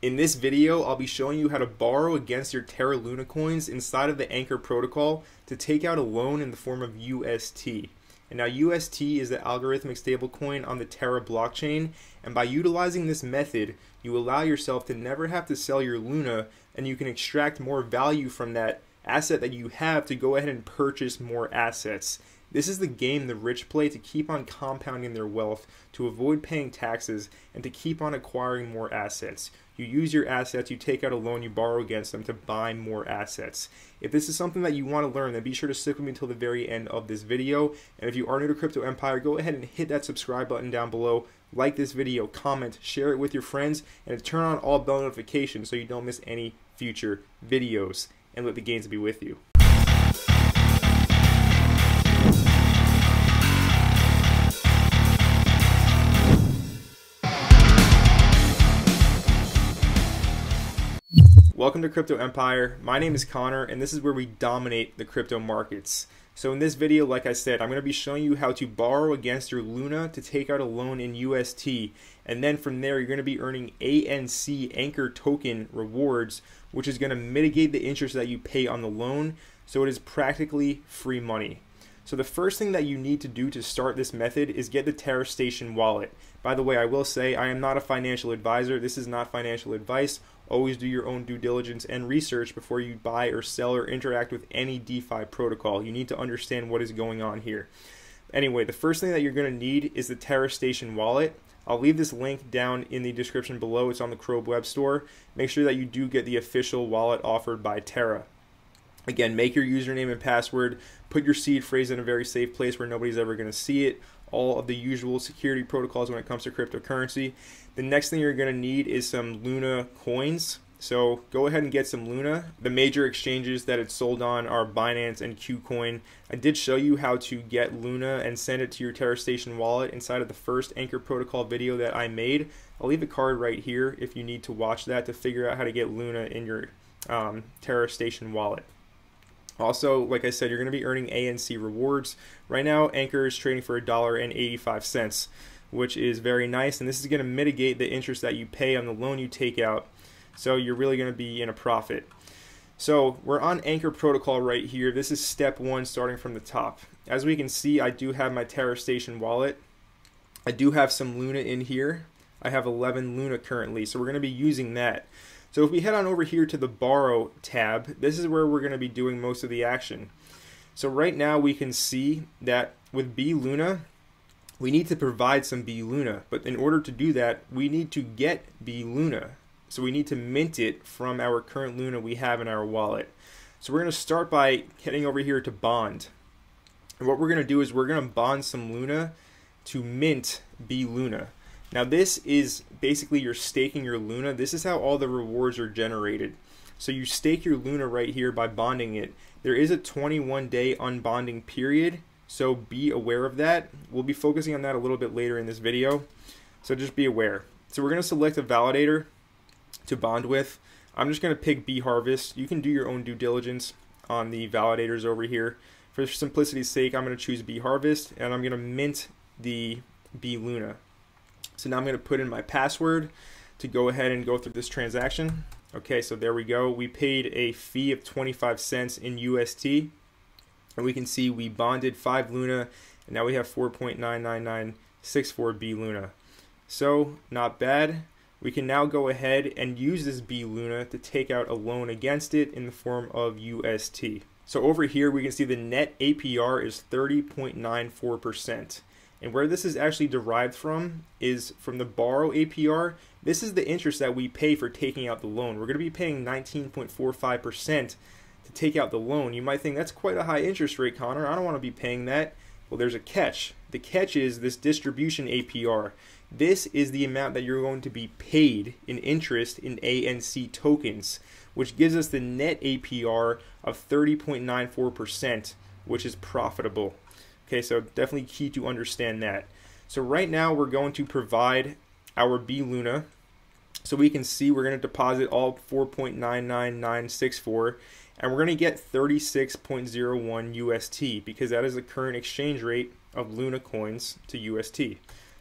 In this video, I'll be showing you how to borrow against your Terra Luna coins inside of the Anchor protocol to take out a loan in the form of UST. And now UST is the algorithmic stablecoin on the Terra blockchain, and by utilizing this method, you allow yourself to never have to sell your Luna and you can extract more value from that asset that you have to go ahead and purchase more assets. This is the game the rich play to keep on compounding their wealth, to avoid paying taxes, and to keep on acquiring more assets. You use your assets, you take out a loan, you borrow against them to buy more assets. If this is something that you want to learn, then be sure to stick with me until the very end of this video. And if you are new to Crypto Empire, go ahead and hit that subscribe button down below. Like this video, comment, share it with your friends, and turn on all bell notifications so you don't miss any future videos. And let the gains be with you. Welcome to Crypto Empire. My name is Connor, and this is where we dominate the crypto markets. So in this video, like I said, I'm going to be showing you how to borrow against your Luna to take out a loan in UST, and then from there, you're going to be earning ANC Anchor Token rewards, which is going to mitigate the interest that you pay on the loan, so it is practically free money. So the first thing that you need to do to start this method is get the Terra Station wallet. By the way, I will say I am not a financial advisor. This is not financial advice. Always do your own due diligence and research before you buy or sell or interact with any DeFi protocol. You need to understand what is going on here. Anyway, the first thing that you're going to need is the Terra Station wallet. I'll leave this link down in the description below. It's on the Chrome Web Store. Make sure that you do get the official wallet offered by Terra. Again, make your username and password. Put your seed phrase in a very safe place where nobody's ever going to see it all of the usual security protocols when it comes to cryptocurrency. The next thing you're going to need is some Luna coins. So go ahead and get some Luna. The major exchanges that it's sold on are Binance and KuCoin. I did show you how to get Luna and send it to your Terra Station wallet inside of the first Anchor Protocol video that I made. I'll leave a card right here if you need to watch that to figure out how to get Luna in your um, Terra Station wallet. Also, like I said, you're going to be earning ANC rewards. Right now, Anchor is trading for a dollar and 85 cents, which is very nice, and this is going to mitigate the interest that you pay on the loan you take out. So you're really going to be in a profit. So we're on Anchor Protocol right here. This is step one, starting from the top. As we can see, I do have my Terra Station wallet. I do have some Luna in here. I have 11 Luna currently, so we're going to be using that. So if we head on over here to the borrow tab, this is where we're going to be doing most of the action. So right now we can see that with bLuna, we need to provide some bLuna. But in order to do that, we need to get bLuna. So we need to mint it from our current Luna we have in our wallet. So we're going to start by heading over here to bond. And what we're going to do is we're going to bond some Luna to mint bLuna. Now this is basically you're staking your Luna. This is how all the rewards are generated. So you stake your Luna right here by bonding it. There is a 21 day unbonding period, so be aware of that. We'll be focusing on that a little bit later in this video, so just be aware. So we're going to select a validator to bond with. I'm just going to pick B Harvest. You can do your own due diligence on the validators over here. For simplicity's sake, I'm going to choose B Harvest, and I'm going to mint the bLuna. So now I'm going to put in my password to go ahead and go through this transaction. Okay, so there we go. We paid a fee of 25 cents in UST. And we can see we bonded 5 Luna, and now we have 4.99964 bLuna. So, not bad. We can now go ahead and use this bLuna to take out a loan against it in the form of UST. So over here, we can see the net APR is 30.94%. And where this is actually derived from is from the borrow APR. This is the interest that we pay for taking out the loan. We're going to be paying 19.45% to take out the loan. You might think that's quite a high interest rate, Connor. I don't want to be paying that. Well, there's a catch. The catch is this distribution APR. This is the amount that you're going to be paid in interest in ANC tokens, which gives us the net APR of 30.94%, which is profitable. Okay, so definitely key to understand that. So right now we're going to provide our bLuna. So we can see we're going to deposit all 4.99964 and we're going to get 36.01 UST because that is the current exchange rate of Luna coins to UST.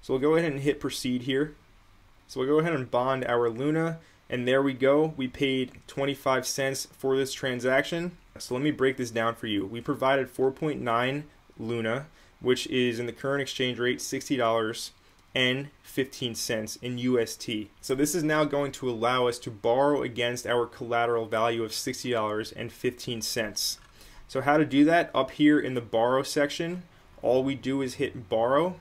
So we'll go ahead and hit proceed here. So we'll go ahead and bond our Luna And there we go. We paid 25 cents for this transaction. So let me break this down for you. We provided 4.9 Luna, which is in the current exchange rate $60 and 15 cents in UST. So this is now going to allow us to borrow against our collateral value of $60 and 15 cents. So how to do that? Up here in the borrow section, all we do is hit borrow.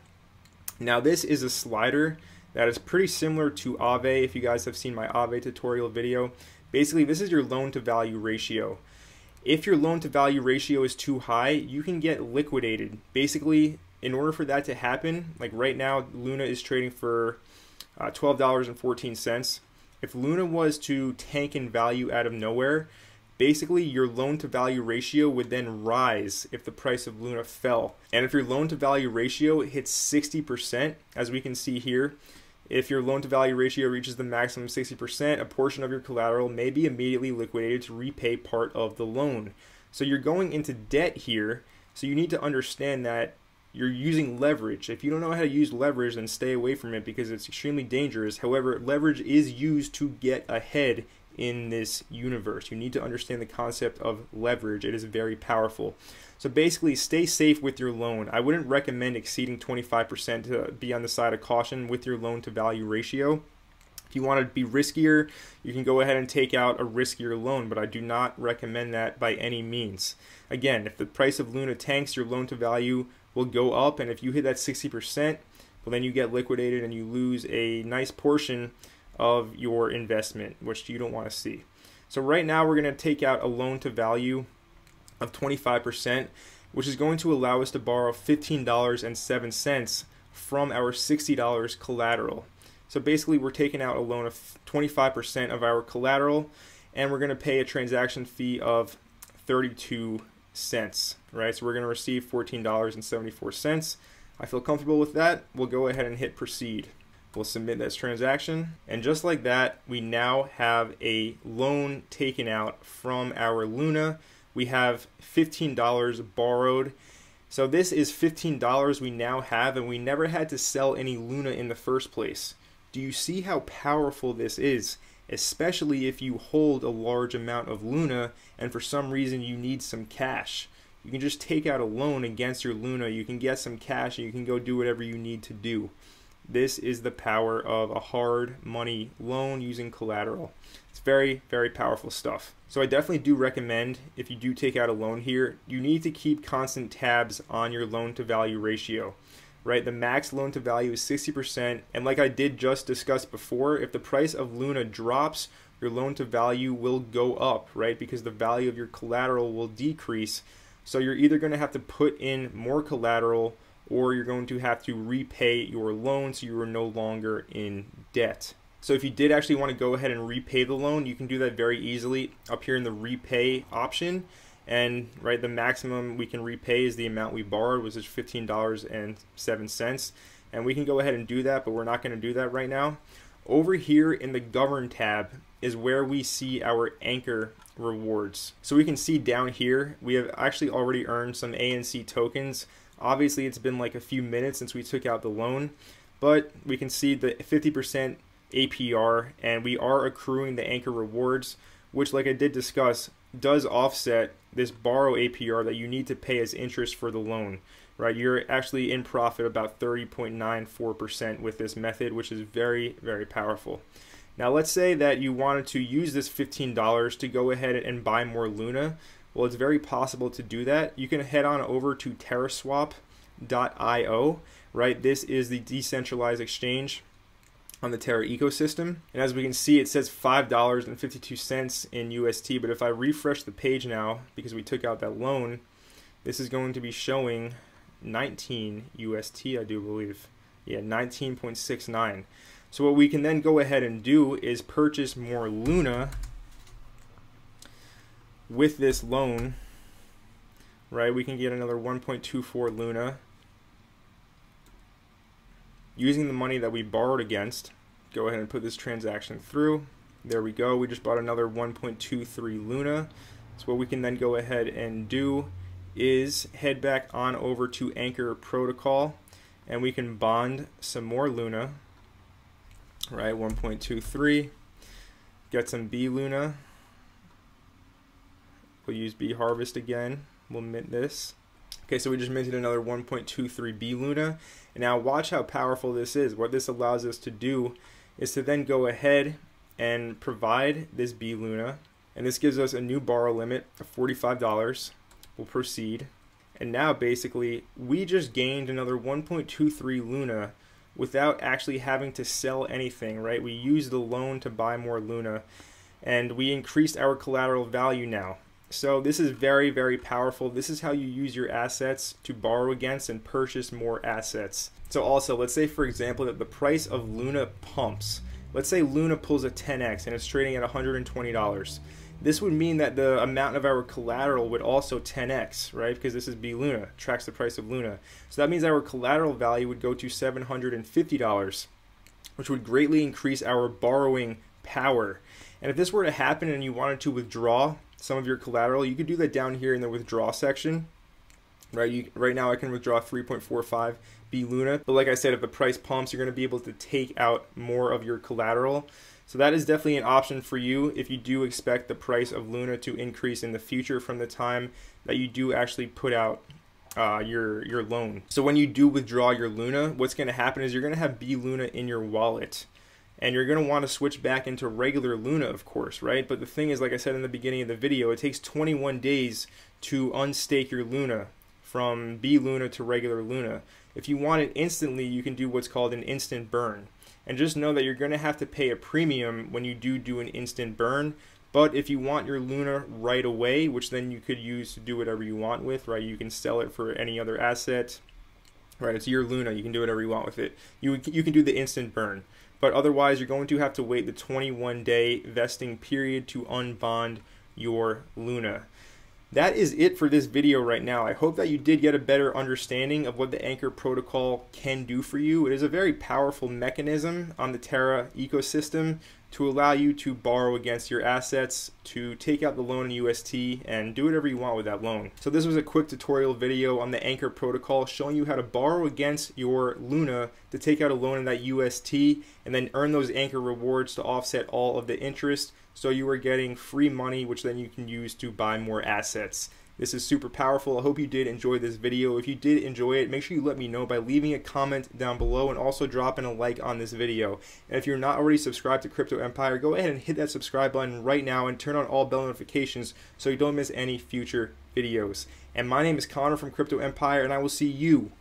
Now this is a slider that is pretty similar to Aave if you guys have seen my Aave tutorial video. Basically this is your loan to value ratio. If your loan to value ratio is too high, you can get liquidated. Basically in order for that to happen, like right now, Luna is trading for uh, $12.14. If Luna was to tank in value out of nowhere, basically your loan to value ratio would then rise if the price of Luna fell. And if your loan to value ratio hits 60%, as we can see here, if your loan to value ratio reaches the maximum 60%, a portion of your collateral may be immediately liquidated to repay part of the loan. So you're going into debt here, so you need to understand that you're using leverage. If you don't know how to use leverage, then stay away from it because it's extremely dangerous. However, leverage is used to get ahead in this universe. You need to understand the concept of leverage. It is very powerful. So basically, stay safe with your loan. I wouldn't recommend exceeding 25% to be on the side of caution with your loan to value ratio. If you want to be riskier, you can go ahead and take out a riskier loan, but I do not recommend that by any means. Again, if the price of Luna tanks, your loan to value will go up. And if you hit that 60%, well, then you get liquidated and you lose a nice portion of your investment, which you don't want to see. So right now we're going to take out a loan to value of 25%, which is going to allow us to borrow $15.07 from our $60 collateral. So basically we're taking out a loan of 25% of our collateral and we're going to pay a transaction fee of 32 cents, right? So we're going to receive $14.74. I feel comfortable with that. We'll go ahead and hit proceed. We'll submit this transaction. And just like that, we now have a loan taken out from our Luna. We have $15 borrowed. So this is $15 we now have, and we never had to sell any Luna in the first place. Do you see how powerful this is? especially if you hold a large amount of Luna and for some reason you need some cash. You can just take out a loan against your Luna, you can get some cash, and you can go do whatever you need to do. This is the power of a hard money loan using collateral. It's very, very powerful stuff. So I definitely do recommend if you do take out a loan here, you need to keep constant tabs on your loan to value ratio right? The max loan to value is 60%. And like I did just discuss before, if the price of Luna drops, your loan to value will go up, right? Because the value of your collateral will decrease. So you're either going to have to put in more collateral or you're going to have to repay your loan so you are no longer in debt. So if you did actually want to go ahead and repay the loan, you can do that very easily up here in the repay option. And right the maximum we can repay is the amount we borrowed which is $15.07 and we can go ahead and do that but we're not going to do that right now. Over here in the govern tab is where we see our anchor rewards. So we can see down here we have actually already earned some ANC tokens obviously it's been like a few minutes since we took out the loan but we can see the 50% APR and we are accruing the anchor rewards which like I did discuss does offset this borrow APR that you need to pay as interest for the loan, right? You're actually in profit about 30.94% with this method, which is very, very powerful. Now, let's say that you wanted to use this $15 to go ahead and buy more Luna. Well, it's very possible to do that. You can head on over to terraswap.io, right? This is the decentralized exchange on the Terra ecosystem. And as we can see, it says $5.52 in UST. But if I refresh the page now, because we took out that loan, this is going to be showing 19 UST, I do believe. Yeah, 19.69. So what we can then go ahead and do is purchase more Luna with this loan, right? We can get another 1.24 Luna using the money that we borrowed against, go ahead and put this transaction through. There we go. We just bought another 1.23 Luna. So what we can then go ahead and do is head back on over to Anchor Protocol and we can bond some more Luna, right? 1.23. get some bLuna. We'll use B Harvest again. We'll mint this. Okay, so we just minted another 1.23 bLuna. And now watch how powerful this is. What this allows us to do is to then go ahead and provide this bLuna. And this gives us a new borrow limit of $45. We'll proceed. And now basically we just gained another 1.23 Luna without actually having to sell anything, right? We used the loan to buy more Luna and we increased our collateral value now. So this is very, very powerful. This is how you use your assets to borrow against and purchase more assets. So also, let's say for example that the price of Luna pumps. Let's say Luna pulls a 10x and it's trading at $120. This would mean that the amount of our collateral would also 10x, right? Because this is bLuna, tracks the price of Luna. So that means our collateral value would go to $750, which would greatly increase our borrowing power. And if this were to happen and you wanted to withdraw some of your collateral, you could do that down here in the withdraw section. Right, you, right now I can withdraw 3.45 bLuna, but like I said, if the price pumps, you're going to be able to take out more of your collateral. So that is definitely an option for you if you do expect the price of Luna to increase in the future from the time that you do actually put out uh, your your loan. So when you do withdraw your Luna, what's going to happen is you're going to have bLuna in your wallet and you're going to want to switch back into regular Luna, of course, right? But the thing is, like I said in the beginning of the video, it takes 21 days to unstake your Luna from bLuna to regular Luna. If you want it instantly, you can do what's called an instant burn. And just know that you're going to have to pay a premium when you do do an instant burn. But if you want your Luna right away, which then you could use to do whatever you want with, right? You can sell it for any other asset, right? It's your Luna. You can do whatever you want with it. You you can do the instant burn but otherwise you're going to have to wait the 21 day vesting period to unbond your Luna. That is it for this video right now. I hope that you did get a better understanding of what the Anchor protocol can do for you. It is a very powerful mechanism on the Terra ecosystem to allow you to borrow against your assets, to take out the loan in UST, and do whatever you want with that loan. So this was a quick tutorial video on the Anchor protocol showing you how to borrow against your Luna to take out a loan in that UST and then earn those Anchor rewards to offset all of the interest so you are getting free money which then you can use to buy more assets. This is super powerful. I hope you did enjoy this video. If you did enjoy it, make sure you let me know by leaving a comment down below and also dropping a like on this video. And if you're not already subscribed to Crypto Empire, go ahead and hit that subscribe button right now and turn on all bell notifications so you don't miss any future videos. And my name is Connor from Crypto Empire, and I will see you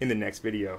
in the next video.